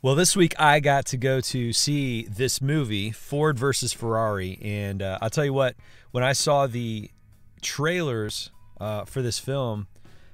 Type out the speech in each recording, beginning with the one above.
Well, this week I got to go to see this movie, Ford versus Ferrari, and uh, I'll tell you what, when I saw the trailers uh, for this film,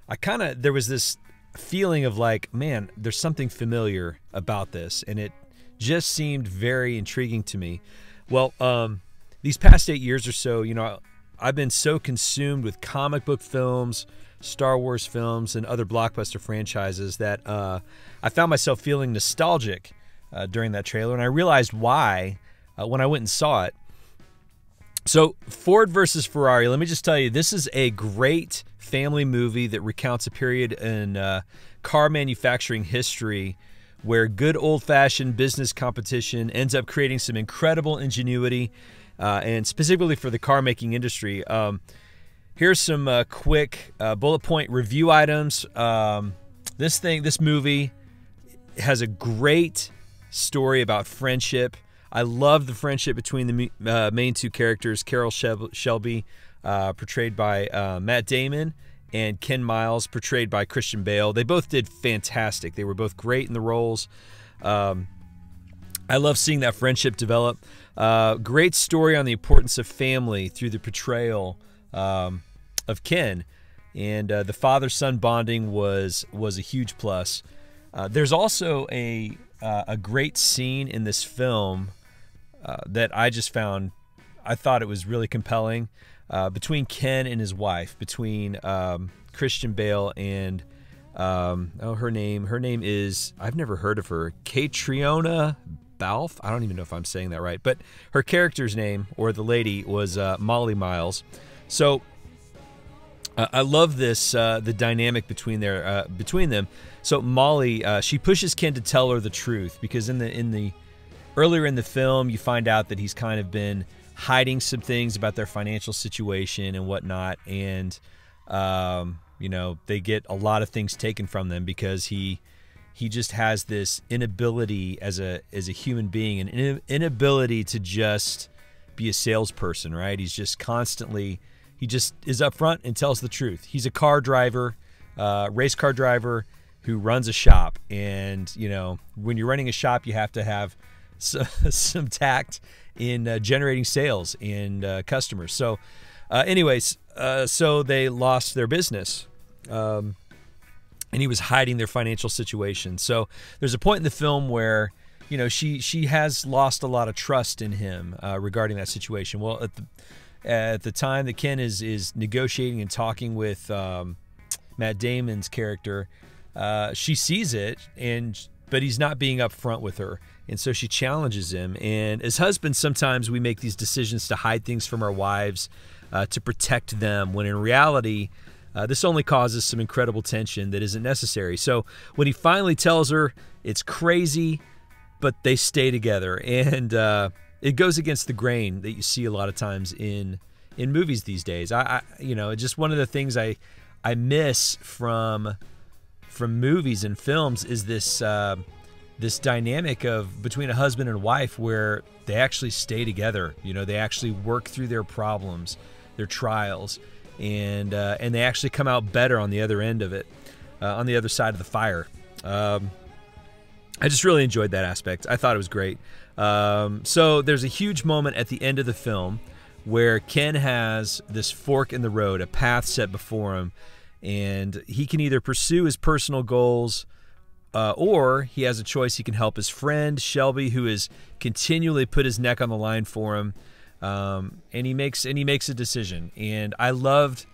I kind of there was this feeling of like, man, there's something familiar about this, and it just seemed very intriguing to me. Well, um, these past eight years or so, you know, I've been so consumed with comic book films, Star Wars films, and other blockbuster franchises that uh, I found myself feeling nostalgic uh, during that trailer, and I realized why uh, when I went and saw it. So, Ford versus Ferrari, let me just tell you, this is a great family movie that recounts a period in uh, car manufacturing history where good old fashioned business competition ends up creating some incredible ingenuity, uh, and specifically for the car making industry. Um, here's some uh, quick uh, bullet point review items. Um, this thing, this movie has a great story about friendship. I love the friendship between the uh, main two characters, Carroll Shelby, uh, portrayed by uh, Matt Damon, and Ken Miles, portrayed by Christian Bale. They both did fantastic. They were both great in the roles. Um, I love seeing that friendship develop. Uh, great story on the importance of family through the portrayal um, of Ken, and uh, the father-son bonding was was a huge plus. Uh, there's also a uh, a great scene in this film uh, that I just found. I thought it was really compelling uh, between Ken and his wife, between um, Christian Bale and um, oh, her name. Her name is I've never heard of her. Caitriona Balfe. I don't even know if I'm saying that right, but her character's name or the lady was uh, Molly Miles. So uh, I love this uh, the dynamic between their uh, between them. So Molly, uh, she pushes Ken to tell her the truth because in the in the earlier in the film, you find out that he's kind of been hiding some things about their financial situation and whatnot, and um, you know they get a lot of things taken from them because he he just has this inability as a as a human being, an inability to just be a salesperson, right? He's just constantly he just is upfront and tells the truth. He's a car driver, uh, race car driver who runs a shop, and you know when you're running a shop, you have to have some, some tact in uh, generating sales and uh, customers. So, uh, anyways, uh, so they lost their business. Um, and he was hiding their financial situation. So there's a point in the film where you know she she has lost a lot of trust in him uh, regarding that situation. Well, at the at the time that Ken is is negotiating and talking with um, Matt Damon's character, uh, she sees it and but he's not being upfront with her. And so she challenges him. And as husbands, sometimes we make these decisions to hide things from our wives uh, to protect them, when in reality, uh, this only causes some incredible tension that isn't necessary. So when he finally tells her it's crazy, but they stay together. And uh, it goes against the grain that you see a lot of times in in movies these days. I, I you know, just one of the things I I miss from from movies and films is this uh, this dynamic of between a husband and wife where they actually stay together. You know, they actually work through their problems, their trials, and uh, and they actually come out better on the other end of it, uh, on the other side of the fire. Um, I just really enjoyed that aspect. I thought it was great. Um, so there's a huge moment at the end of the film where Ken has this fork in the road, a path set before him, and he can either pursue his personal goals. Uh, or he has a choice. He can help his friend Shelby, who has continually put his neck on the line for him, um, and he makes and he makes a decision. And I loved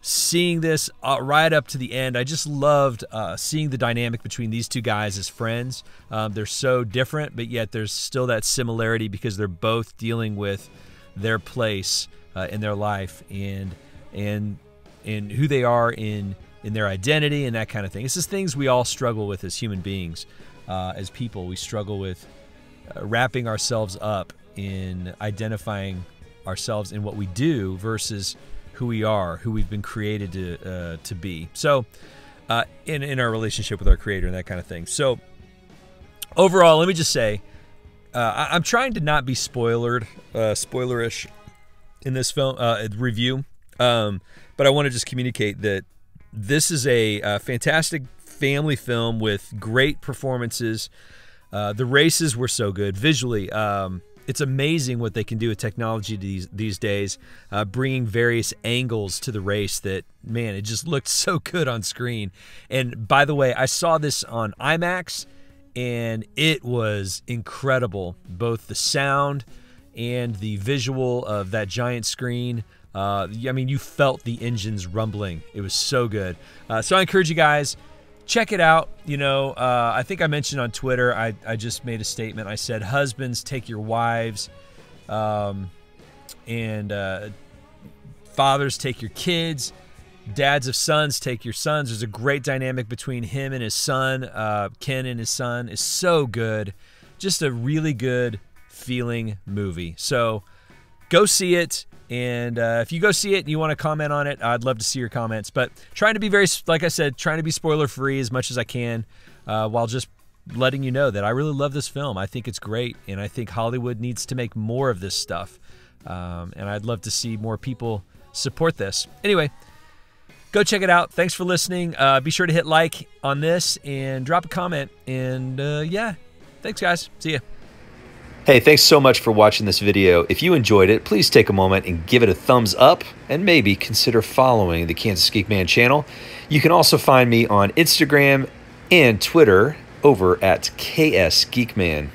seeing this uh, right up to the end. I just loved uh, seeing the dynamic between these two guys as friends. Um, they're so different, but yet there's still that similarity because they're both dealing with their place uh, in their life and and and who they are in in their identity and that kind of thing. It's just things we all struggle with as human beings, uh, as people. We struggle with uh, wrapping ourselves up in identifying ourselves in what we do versus who we are, who we've been created to uh, to be. So, uh, in in our relationship with our Creator and that kind of thing. So, overall, let me just say, uh, I, am trying to not be spoilered, uh, spoilerish in this film uh, review, um, but I want to just communicate that this is a, a fantastic family film with great performances. Uh, the races were so good visually. Um, it's amazing what they can do with technology these these days, uh, bringing various angles to the race. That man, it just looked so good on screen. And by the way, I saw this on IMAX, and it was incredible. Both the sound and the visual of that giant screen. Uh, I mean, you felt the engines rumbling. It was so good. Uh, so I encourage you guys check it out. You know, uh, I think I mentioned on Twitter, I, I just made a statement. I said, Husbands, take your wives, um, and uh, fathers, take your kids. Dads of sons, take your sons. There's a great dynamic between him and his son. Uh, Ken and his son is so good. Just a really good feeling movie. So go see it. And uh, if you go see it and you want to comment on it, I'd love to see your comments. But trying to be very, like I said, trying to be spoiler free as much as I can uh, while just letting you know that I really love this film. I think it's great. And I think Hollywood needs to make more of this stuff. Um, and I'd love to see more people support this. Anyway, go check it out. Thanks for listening. Uh, be sure to hit like on this and drop a comment. And uh, yeah, thanks, guys. See ya. Hey, thanks so much for watching this video. If you enjoyed it, please take a moment and give it a thumbs up and maybe consider following the Kansas Geek Man channel. You can also find me on Instagram and Twitter over at KS Geekman.